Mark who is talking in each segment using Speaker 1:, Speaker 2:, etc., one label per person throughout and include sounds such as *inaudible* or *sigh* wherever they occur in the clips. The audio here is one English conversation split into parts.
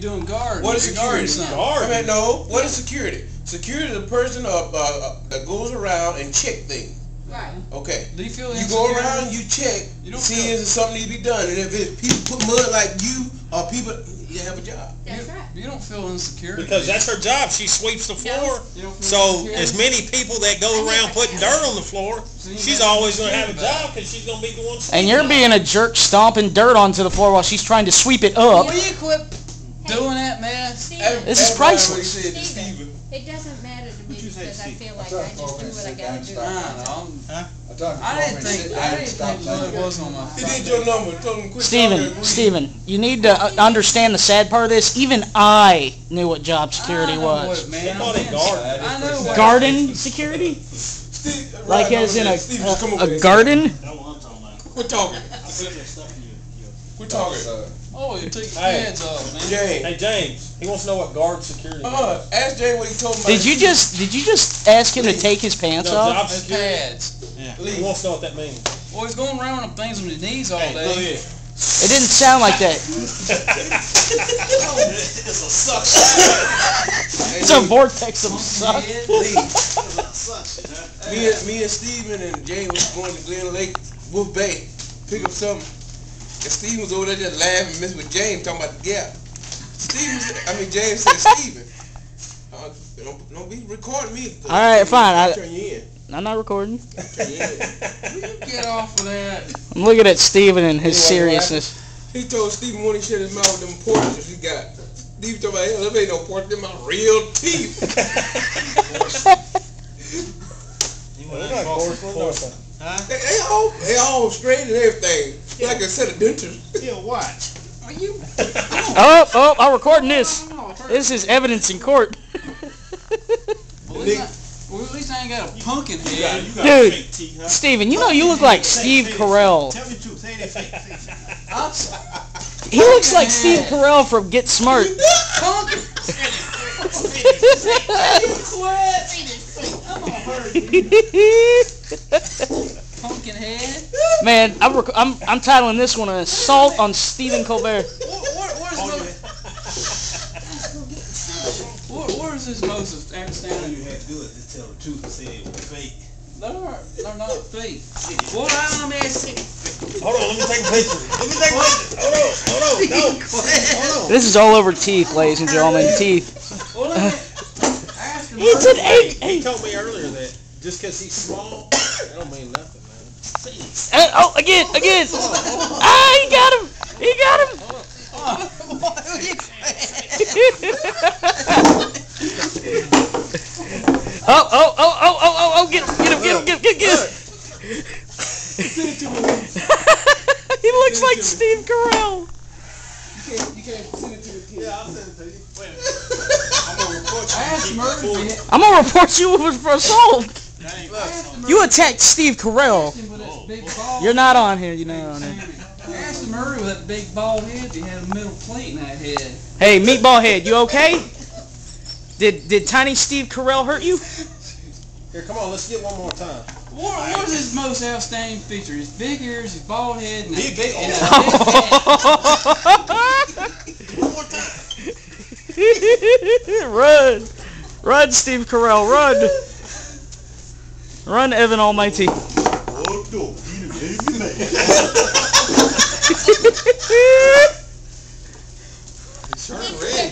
Speaker 1: doing guard.
Speaker 2: What is security?
Speaker 1: something.
Speaker 2: I mean, no. What is security? Security is a person uh, uh, that goes around and check things.
Speaker 3: Right.
Speaker 2: Okay.
Speaker 1: Do you feel
Speaker 2: You go around, you check,
Speaker 1: You don't
Speaker 2: see
Speaker 1: feel-
Speaker 2: if something needs to be done, and if it's people put mud like you or people, you have a job.
Speaker 3: That's
Speaker 1: you,
Speaker 3: right.
Speaker 1: you don't feel insecure.
Speaker 4: Because that's her job. She sweeps the floor.
Speaker 1: You don't feel
Speaker 4: So
Speaker 1: insecure?
Speaker 4: as many people that go around putting dirt on the floor,
Speaker 1: So you
Speaker 4: always going to have a job because she's going to be the one.
Speaker 5: And you're being a jerk stomping dirt onto the floor while she's trying to sweep it up.
Speaker 1: Will you quit doing that mess?
Speaker 3: Stephen,
Speaker 5: This is
Speaker 2: That's what he
Speaker 5: priceless.
Speaker 2: said to
Speaker 3: Stephen,
Speaker 2: Stephen.
Speaker 3: it doesn't matter to me because I feel like
Speaker 6: I
Speaker 3: I just do what I gotta do.
Speaker 1: I don't.
Speaker 6: I
Speaker 1: I didn't think I didn't think blood was on my
Speaker 2: He did your number. Told him quit talking
Speaker 5: Steven. Steven, you need to uh, understand the sad part of this. Even I knew what job security
Speaker 1: I
Speaker 5: was.
Speaker 1: What, man,
Speaker 4: They call
Speaker 1: I'm
Speaker 4: it
Speaker 1: in-
Speaker 4: guard.
Speaker 1: I know what.
Speaker 5: Garden security?
Speaker 2: Steve,
Speaker 5: Like
Speaker 2: right,
Speaker 5: as in a,
Speaker 2: Steve, just come over
Speaker 5: a, a garden?
Speaker 7: That's what I'm talking about.
Speaker 2: Quit talking.
Speaker 7: I put that stuff in you.
Speaker 2: Quit talking.
Speaker 1: Oh, you took your
Speaker 4: Hey.
Speaker 1: pads off, man.
Speaker 2: James.
Speaker 4: Hey James, he wants to know what guard security
Speaker 2: Uh,
Speaker 4: is.
Speaker 2: ask Jay what he told me.
Speaker 5: Did you just did you just ask him to take his pants
Speaker 4: No,
Speaker 5: off?
Speaker 4: job
Speaker 1: Those
Speaker 4: security.
Speaker 1: pads.
Speaker 4: He wants to know what that means.
Speaker 1: Well, he's going around with things on his knees all
Speaker 4: Hey, look
Speaker 1: day.
Speaker 4: here.
Speaker 5: It didn't sound like that. *laughs*
Speaker 7: It's a suction.
Speaker 5: It's a vortex of
Speaker 1: Monkey
Speaker 5: suck.
Speaker 1: head.
Speaker 7: It's a suction.
Speaker 2: Me and me and Steven and Jay was going to Glen Lake, Wolf Bay, pick up something. And Steven was over there just laughing, messing with James, talking about the gap. Steven, I mean James said, Steven, uh, don't, don't be recording me.
Speaker 5: All right, fine, I-
Speaker 2: turn you in.
Speaker 5: I'm not recording. *laughs*
Speaker 2: You.
Speaker 1: Get off of that.
Speaker 5: I'm looking at Steven and his
Speaker 2: Anyway,
Speaker 5: seriousness.
Speaker 2: He told Steven when he shut his mouth with them portraits he got. Steven talking about, hell, them ain't no portraits, in my real teeth. *laughs*
Speaker 7: You
Speaker 4: Well,
Speaker 7: went
Speaker 4: they're
Speaker 7: out
Speaker 4: not
Speaker 7: and
Speaker 4: guards,
Speaker 7: bought
Speaker 4: they're.
Speaker 7: Huh?
Speaker 2: They, they all, they all straight and everything. Like a set of dentures.
Speaker 7: Yeah, watch.
Speaker 1: Are you?
Speaker 5: Oh, oh, oh, I'm recording this.
Speaker 1: Oh, hurt.
Speaker 5: This is evidence in court.
Speaker 1: Well, at least I, well, at least I ain't got a pumpkin
Speaker 7: You got,
Speaker 1: head.
Speaker 7: you got
Speaker 5: Dude.
Speaker 7: fake teeth, huh?
Speaker 5: Steven, you know you look like Steve
Speaker 7: say
Speaker 5: Carell.
Speaker 7: Tell me the truth. Say that fake teeth.
Speaker 5: He looks like Steve Carell from Get Smart.
Speaker 1: pumpkin. Pumpkin head.
Speaker 5: Man, I'm, rec- I'm I'm titling this one an assault on Stephen Colbert.
Speaker 1: What, what, where's most, what, where's this most
Speaker 7: All you had to do is just tell the truth and say it was fake.
Speaker 1: They're, they're not fake. Well, I'm asking.
Speaker 4: Hold on, let me take a picture. Let me take a picture. Hold on, hold on, no. Hold on.
Speaker 5: This is all over teeth, ladies and gentlemen. Teeth.
Speaker 1: Well, let me ask him.
Speaker 5: It's an eight.
Speaker 4: He told me earlier that just because he's small, that don't mean nothing, man.
Speaker 5: Uh, oh, again, again. Ah, he got him. He got him. *laughs* Oh, oh, oh, oh, oh, oh, oh, get him, get him, get him, get him, get him, get him. *laughs* he looks like Steve Carell.
Speaker 2: You can't, you can't send it to the kid.
Speaker 7: Yeah, I'll send it to you. Wait a minute. I'm gonna report you.
Speaker 1: Ask Murphy. if he-
Speaker 5: I'm gonna report you for assault.
Speaker 7: That ain't
Speaker 1: ask him
Speaker 5: You attacked Steve Carell.
Speaker 1: with that big bald
Speaker 5: You're not on here. You're not on here.
Speaker 1: Ask Murray with that big bald head. He had a middle plate in that head.
Speaker 5: Hey, Meatball Head, you okay? Did did Tiny Steve Carell hurt you?
Speaker 4: Here, come on, let's get one more time.
Speaker 1: What, what is his most outstanding feature? His big ears, his bald head, and
Speaker 4: Big,
Speaker 1: that
Speaker 4: big-
Speaker 1: and oh. that big head. *laughs* *laughs*
Speaker 5: run, run, Steve Carell, run, run, Evan Almighty.
Speaker 7: Done made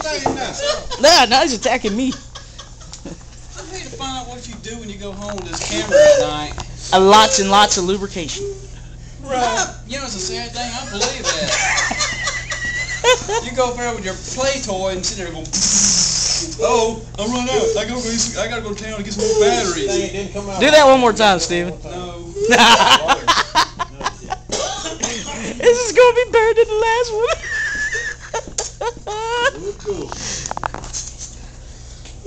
Speaker 5: nah, now he's attacking me.
Speaker 1: I hate to find out what you do when you go home with this camera at night.
Speaker 5: Uh, lots and lots of lubrication.
Speaker 1: Right. You know, it's a sad thing. I believe that. *laughs* You go up there with your play toy and sit there going, oh, I'm running out. I gotta go. some- I gotta go to town and get some more batteries.
Speaker 4: it didn't come out.
Speaker 5: Do that one more time, Steven.
Speaker 1: No. *laughs*
Speaker 5: this is gonna be better than the last one.
Speaker 1: I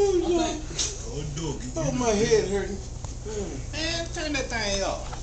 Speaker 1: *laughs*
Speaker 7: Oh, no.
Speaker 2: Oh, my head hurting.
Speaker 7: Man, turn that thing off.